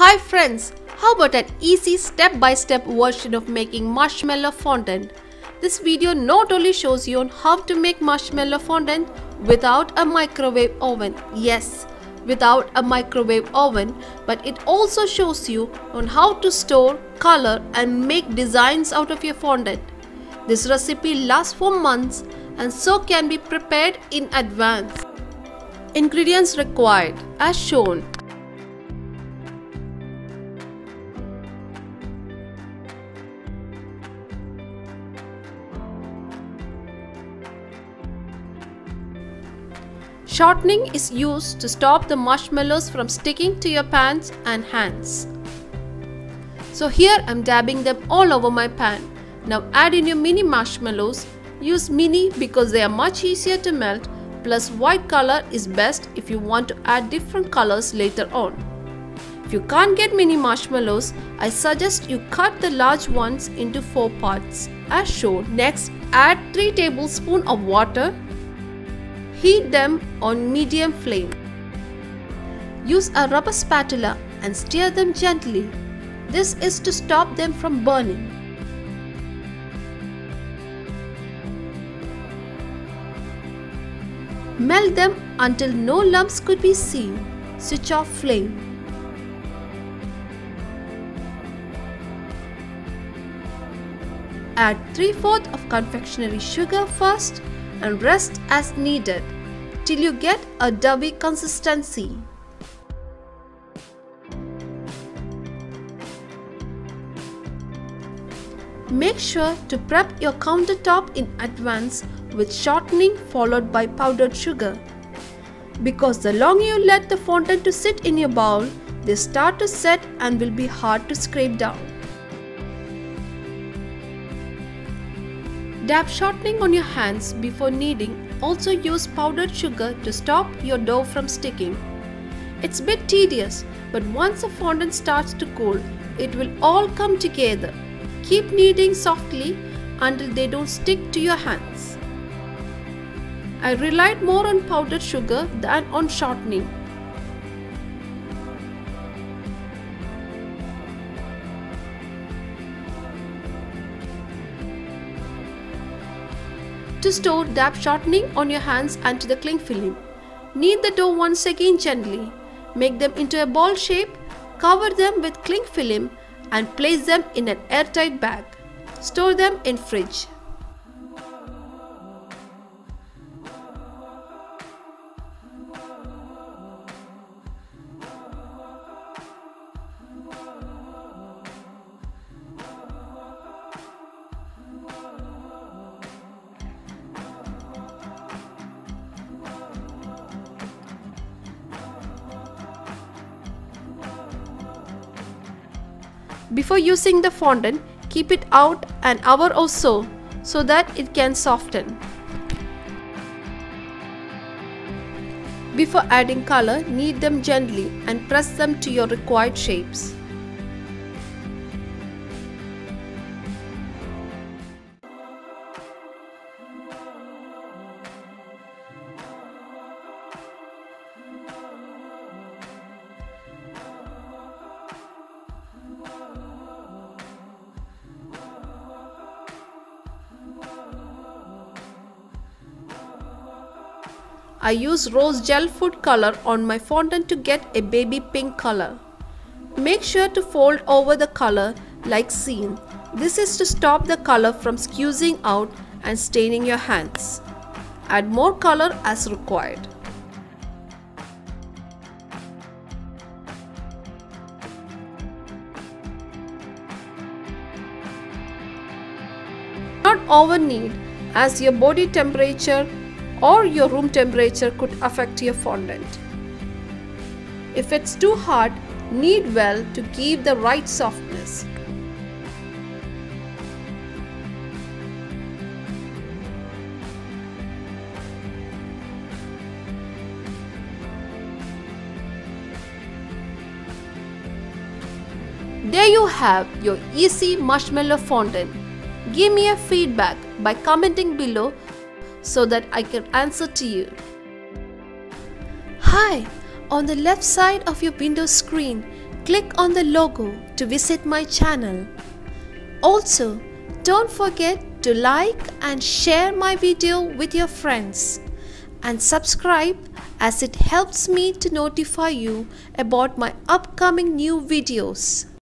Hi friends, how about an easy step-by-step version of making marshmallow fondant? This video not only shows you on how to make marshmallow fondant without a microwave oven, yes, without a microwave oven, but it also shows you on how to store, color and make designs out of your fondant. This recipe lasts for months and so can be prepared in advance. Ingredients required as shown Shortening is used to stop the marshmallows from sticking to your pans and hands. So here I'm dabbing them all over my pan. Now add in your mini marshmallows. Use mini because they are much easier to melt plus white color is best if you want to add different colors later on. If you can't get mini marshmallows, I suggest you cut the large ones into 4 parts as shown. Next, add 3 tablespoons of water Heat them on medium flame. Use a rubber spatula and stir them gently. This is to stop them from burning. Melt them until no lumps could be seen. Switch off flame. Add 3 4 of confectionery sugar first and rest as needed till you get a doughy consistency. Make sure to prep your countertop in advance with shortening followed by powdered sugar. Because the longer you let the fondant to sit in your bowl, they start to set and will be hard to scrape down. Dab shortening on your hands before kneading. Also use powdered sugar to stop your dough from sticking. It's a bit tedious, but once the fondant starts to cool, it will all come together. Keep kneading softly until they don't stick to your hands. I relied more on powdered sugar than on shortening. To store, dab shortening on your hands and to the cling film. Knead the dough once again gently. Make them into a ball shape, cover them with cling film and place them in an airtight bag. Store them in fridge. Before using the fondant, keep it out an hour or so so that it can soften. Before adding color, knead them gently and press them to your required shapes. I use rose gel food color on my fondant to get a baby pink color. Make sure to fold over the color like seen. This is to stop the color from squeezing out and staining your hands. Add more color as required. Not over knead as your body temperature or your room temperature could affect your fondant. If it's too hard, knead well to give the right softness. There you have your easy marshmallow fondant. Give me a feedback by commenting below so that I can answer to you. Hi! On the left side of your Windows screen, click on the logo to visit my channel. Also, don't forget to like and share my video with your friends and subscribe as it helps me to notify you about my upcoming new videos.